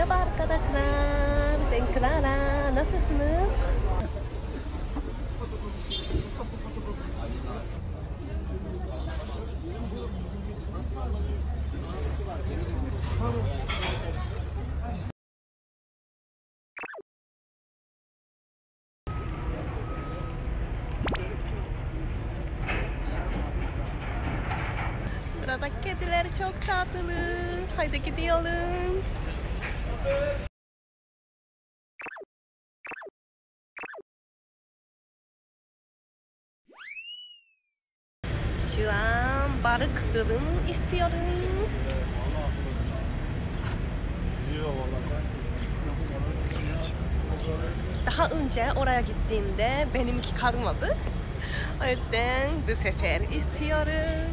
Merhaba arkadaşlar. Ben Clara. Nasılsınız? Buradaki kediler çok tatlı. Haydi gidelim. Şu an balık dürüm istiyorum. Daha önce oraya gittiğimde benimki kalmadı. O yüzden bu sefer istiyorum.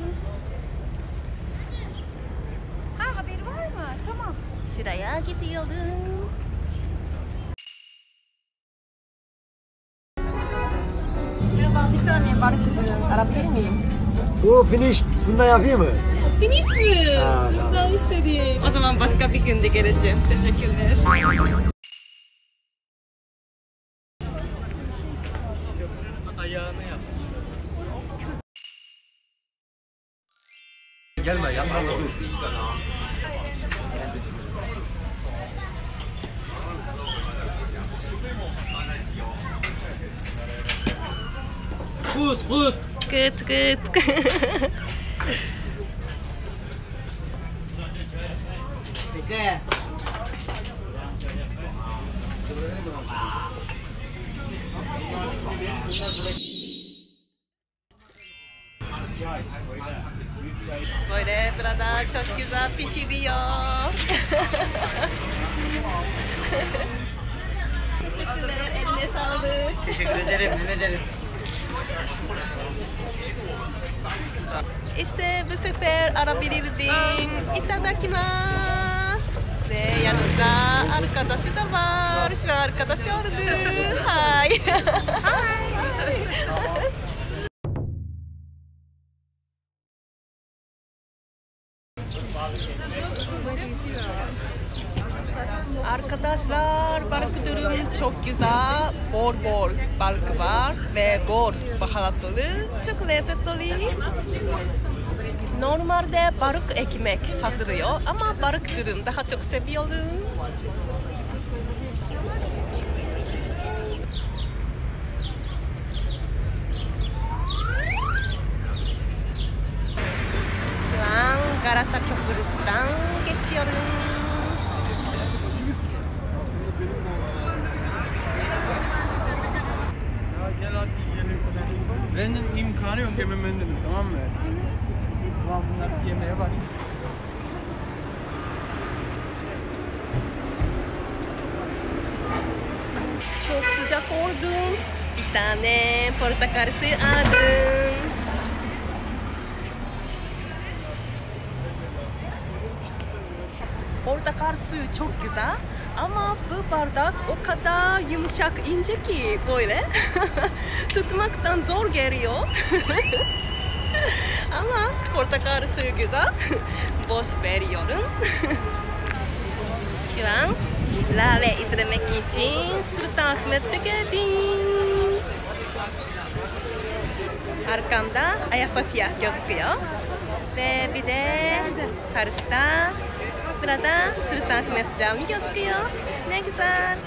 Ha haberi var mı? Tamam. Şuraya gidiyorum. Merhaba bir tane balık dürüm alabilir miyim? Bu finish. Bundan yapayım mı? Finish mi? Ha. Ben istedim. O zaman başka bir günde geleceğim. Teşekkürler. Ayağını yap. Gelme yanlarına dur. Gut, gut. Gıt gıt. Bekle. Böyle burada çok güzel pişiriyor. Teşekkürler. Eline sağlık. Teşekkür ederim, ne ederim. してブセフェルアラビリルディンいただきますでやるかあるかどしだばああるかどしおるぶ。はい Arkadaşlar balık dürüm çok güzel. Bol bol balık var ve bol baharatlı. Çok lezzetli. Normalde balık ekmek satılıyor ama balık dürüm daha çok seviyorum. Yememen dedim tamam mı? Ulan bunlar yemeye başladı. Çok sıcak oldu. Bir tane portakal suyu aldım. Portakal suyu çok güzel ama bu bardak o kadar yumuşak ince ki böyle tutmaktan zor geliyor. ama portakal suyu güzel. Boş veriyorum. Şu an Lale izlemek için Sultanahmet'te geldim. Arkamda Ayasofya gözüküyor. Ve bir de karşıda burada Sultanahmet Camii gözüküyor. Ne güzel.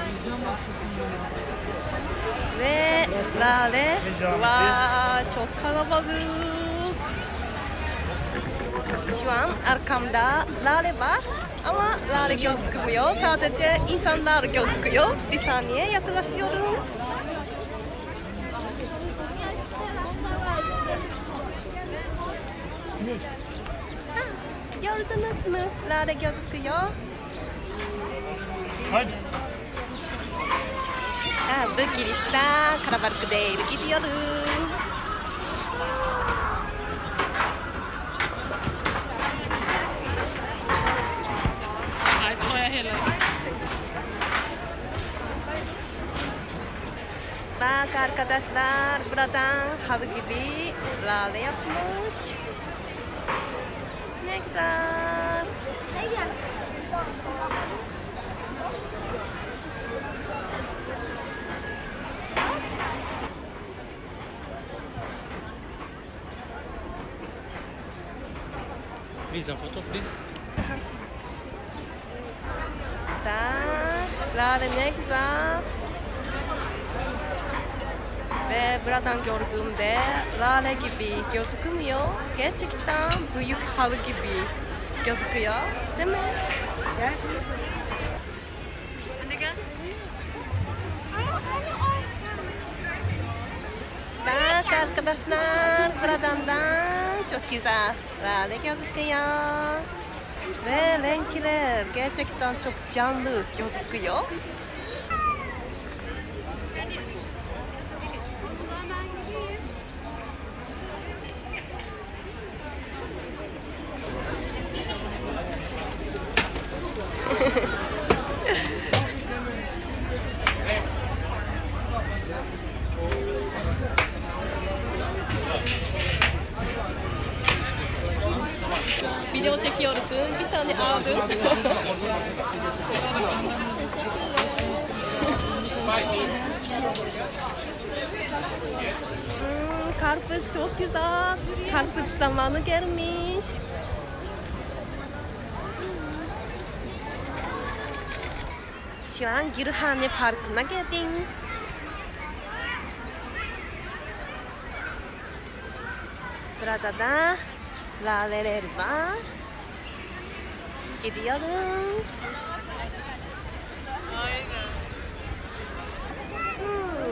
Ve Lale. Vaa çok kalabalık. Şu an arkamda Lale var ama Lale gözükmüyor. Sadece insanlar gözüküyor. Bir saniye yaklaşıyorum. Ha, Gördünüz mü? Lale gözüküyor. Hadi. Ha, bu girişte kalabalık değil. Gidiyorum. Bak arkadaşlar buradan halı gibi lale yapmış. Please, un photo, please. That, that, next up. Ve buradan gördüğümde lale gibi gözükmüyor. Gerçekten büyük halı gibi gözüküyor. Değil mi? Bak arkadaşlar buradan da çok güzel lale gözüküyor. Ve renkler gerçekten çok canlı gözüküyor. Video çekiyordum. Bir tane aldım. Hmm, karpuz çok güzel. Karpuz zamanı gelmiş. Şu an Gülhane Parkı'na geldim. Burada da laleler var. Gidiyorum. Hmm.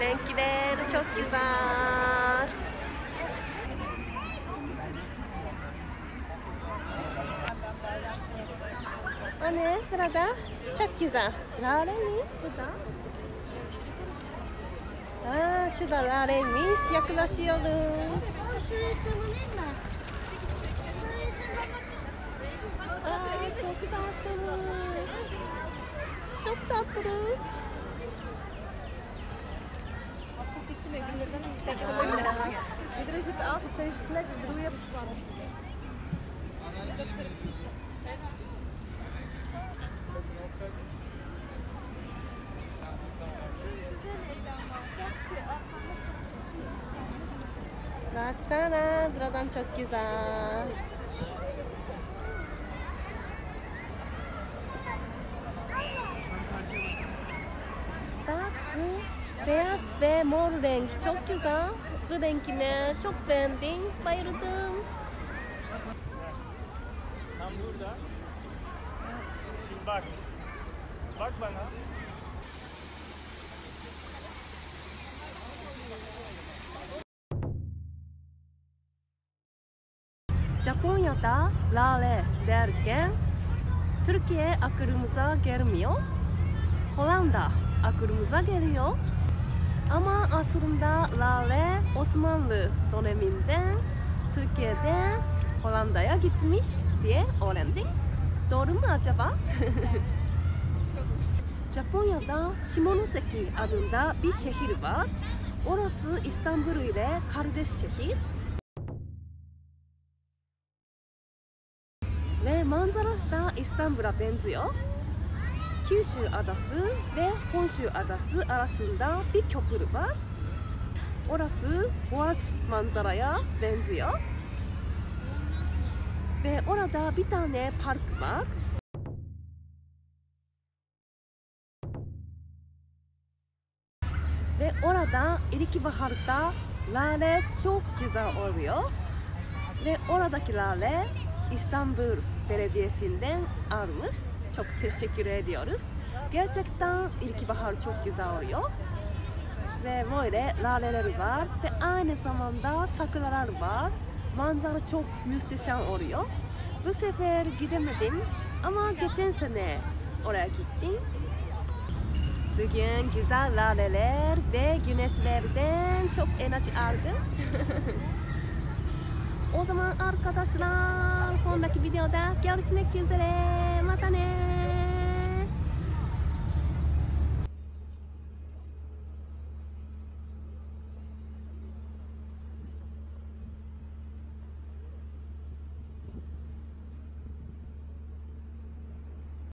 Renkler çok güzel. Anne burada çok güzel. Lale mi? Burada. Aa, şurada laleymiş. Yaklaşıyorum. Aa, çok tatlı. Çok tatlı. Iedereen zit als op deze plek. Ik bedoel, je hebt Baksana, buradan çok güzel. Bak bu beyaz ve mor renk çok güzel. Bu renkine çok beğendim, bayıldım. Tam burada. Şimdi bak. Bak bana. Japonya'da lale derken Türkiye aklımıza gelmiyor. Hollanda aklımıza geliyor. Ama aslında lale Osmanlı döneminden Türkiye'den Hollanda'ya gitmiş diye öğrendik. Doğru mu acaba? Japonya'da Shimonoseki adında bir şehir var. Orası İstanbul ile kardeş şehir. イスタンブラベンズよ。九州アダスで本州アダスアラスンダピキョプルバ。オラスボアズマンザラヤベンズよ。でオラダビタネパルクバでオラダイリキバハルタラレチョキザオルよ。でオラダキラレイスタンブール。Belediyesi'nden almış. Çok teşekkür ediyoruz. Gerçekten ilkbahar çok güzel oluyor. Ve böyle laleler var ve aynı zamanda sakuralar var. Manzara çok muhteşem oluyor. Bu sefer gidemedim ama geçen sene oraya gittim. Bugün güzel laleler ve güneşlerden çok enerji aldım. お様あるかしらそんだけビデオだ。ギャルシネキューゼレまたね